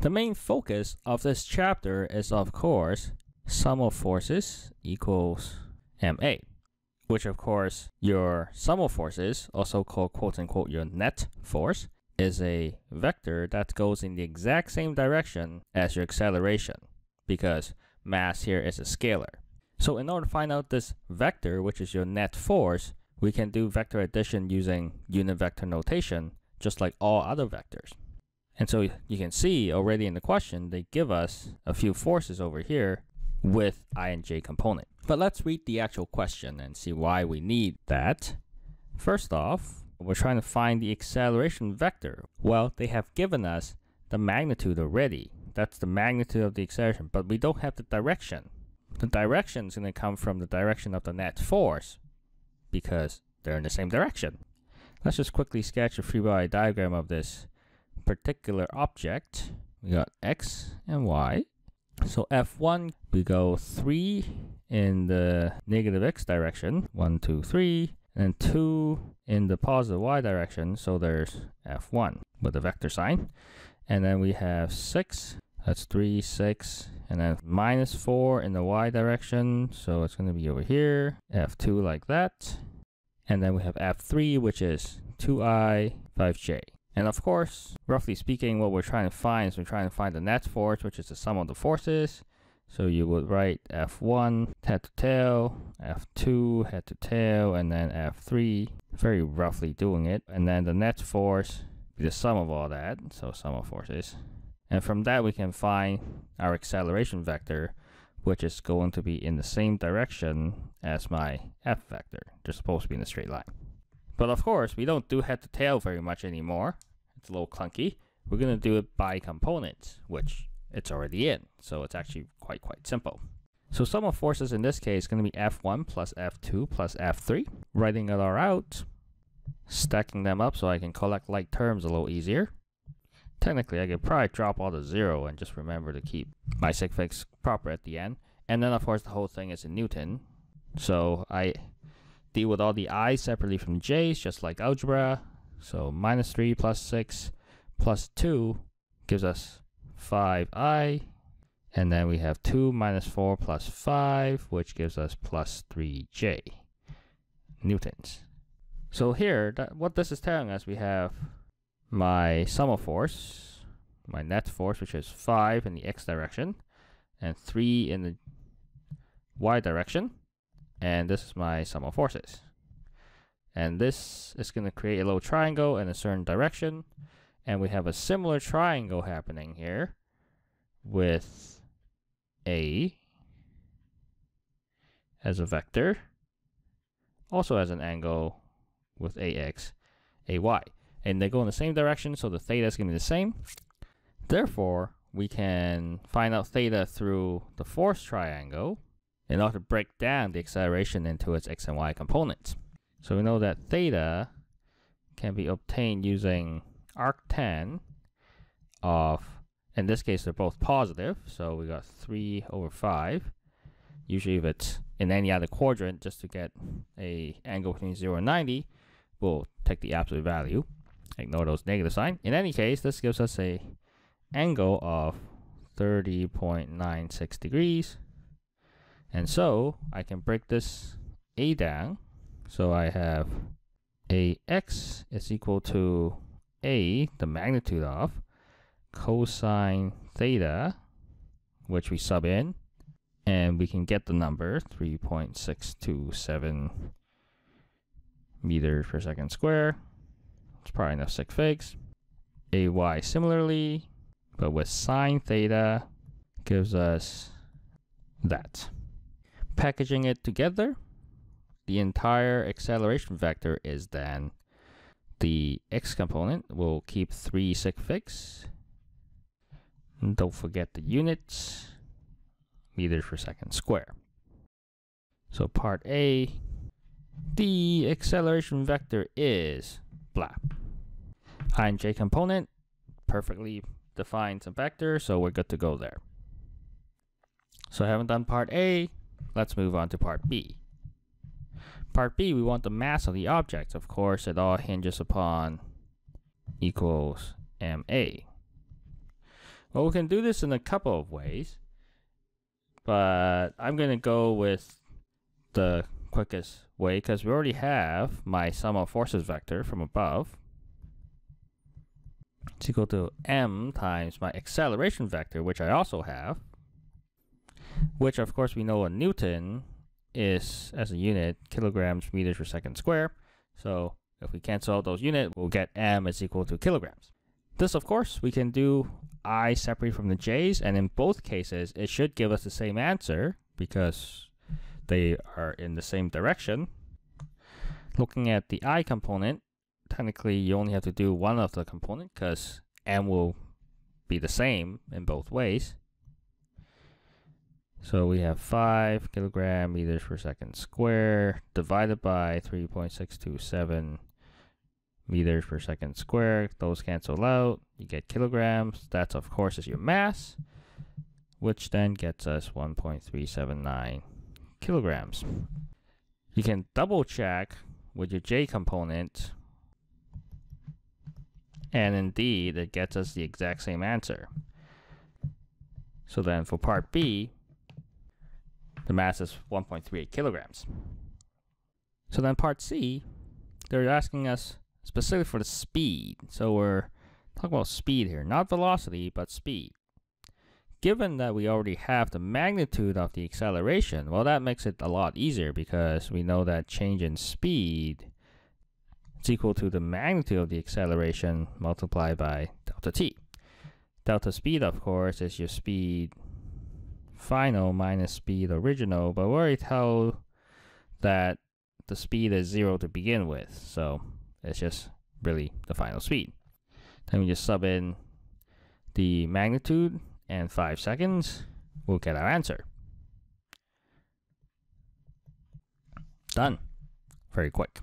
The main focus of this chapter is, of course, sum of forces equals ma, which, of course, your sum of forces, also called quote unquote your net force, is a vector that goes in the exact same direction as your acceleration because mass here is a scalar. So in order to find out this vector, which is your net force, we can do vector addition using unit vector notation, just like all other vectors. And so you can see already in the question, they give us a few forces over here with i and j component. But let's read the actual question and see why we need that. First off, we're trying to find the acceleration vector. Well, they have given us the magnitude already. That's the magnitude of the acceleration, but we don't have the direction. The direction is going to come from the direction of the net force because they're in the same direction. Let's just quickly sketch a free body diagram of this particular object. We got x and y. So f1, we go 3 in the negative x direction, 1, 2, 3, and 2 in the positive y direction, so there's f1 with the vector sign. And then we have 6, that's 3, 6, and then minus 4 in the y direction, so it's going to be over here, f2 like that. And then we have f3, which is 2i, 5j. And of course, roughly speaking, what we're trying to find is we're trying to find the net force, which is the sum of the forces. So you would write F1 head to tail, F2 head to tail, and then F3, very roughly doing it. And then the net force, the sum of all that, so sum of forces. And from that we can find our acceleration vector, which is going to be in the same direction as my F vector. They're supposed to be in a straight line. But of course, we don't do head to tail very much anymore. It's a little clunky. We're going to do it by components, which it's already in. So it's actually quite, quite simple. So sum of forces in this case is going to be F1 plus F2 plus F3. Writing it all out, stacking them up so I can collect like terms a little easier. Technically, I could probably drop all the zero and just remember to keep my sig figs proper at the end. And then, of course, the whole thing is in Newton. So I deal with all the i's separately from j's, just like algebra. So minus 3 plus 6 plus 2 gives us 5i. And then we have 2 minus 4 plus 5, which gives us plus 3j newtons. So here, that, what this is telling us, we have my sum of force, my net force, which is 5 in the x direction, and 3 in the y direction. And this is my sum of forces. And this is going to create a little triangle in a certain direction. And we have a similar triangle happening here with A as a vector, also as an angle with AX, AY. And they go in the same direction, so the theta is going to be the same. Therefore, we can find out theta through the force triangle in order to break down the acceleration into its x and y components. So we know that theta can be obtained using arctan of, in this case, they're both positive. So we got 3 over 5. Usually if it's in any other quadrant, just to get a angle between 0 and 90, we'll take the absolute value. Ignore those negative sign. In any case, this gives us a angle of 30.96 degrees and so I can break this a down. So I have ax is equal to a, the magnitude of, cosine theta, which we sub in, and we can get the number 3.627 meters per second square. It's probably enough sig figs. ay similarly, but with sine theta gives us that packaging it together, the entire acceleration vector is then the x component will keep three sig figs. And don't forget the units, meters per second square. So part A, the acceleration vector is blah. I and j component perfectly defines a vector, so we're good to go there. So I haven't done part A, Let's move on to part B. Part B, we want the mass of the object. Of course, it all hinges upon equals ma. Well, we can do this in a couple of ways, but I'm going to go with the quickest way because we already have my sum of forces vector from above. It's equal to m times my acceleration vector, which I also have, which of course we know a Newton is, as a unit, kilograms meters per second square. So if we cancel out those units, we'll get m is equal to kilograms. This, of course, we can do i separate from the j's, and in both cases, it should give us the same answer because they are in the same direction. Looking at the i component, technically you only have to do one of the component because m will be the same in both ways. So we have 5 kilogram meters per second square divided by 3.627 meters per second square. Those cancel out. You get kilograms. That, of course, is your mass, which then gets us 1.379 kilograms. You can double check with your J component, and indeed, it gets us the exact same answer. So then for part B, the mass is 1.38 kilograms. So then part C, they're asking us specifically for the speed. So we're talking about speed here, not velocity, but speed. Given that we already have the magnitude of the acceleration, well, that makes it a lot easier because we know that change in speed is equal to the magnitude of the acceleration multiplied by delta t. Delta speed, of course, is your speed final minus speed original, but we already tell that the speed is zero to begin with, so it's just really the final speed. Then we just sub in the magnitude and 5 seconds, we'll get our answer. Done. Very quick.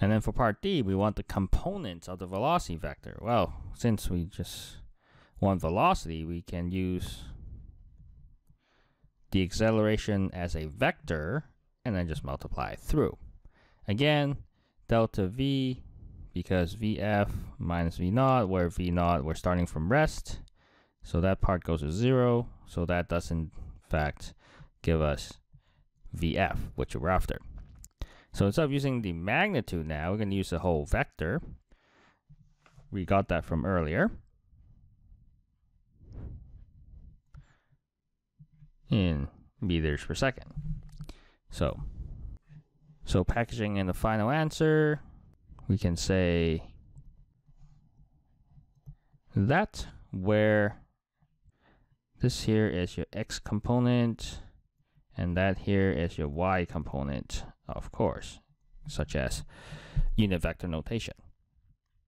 And then for part D, we want the components of the velocity vector. Well, since we just want velocity, we can use the acceleration as a vector and then just multiply through. Again, delta V because VF minus V naught, where V naught, we're starting from rest. So that part goes to zero. So that does in fact give us VF, which we're after. So instead of using the magnitude now, we're going to use the whole vector. We got that from earlier. In meters per second. So, so packaging in the final answer, we can say that where this here is your x component and that here is your y component, of course, such as unit vector notation.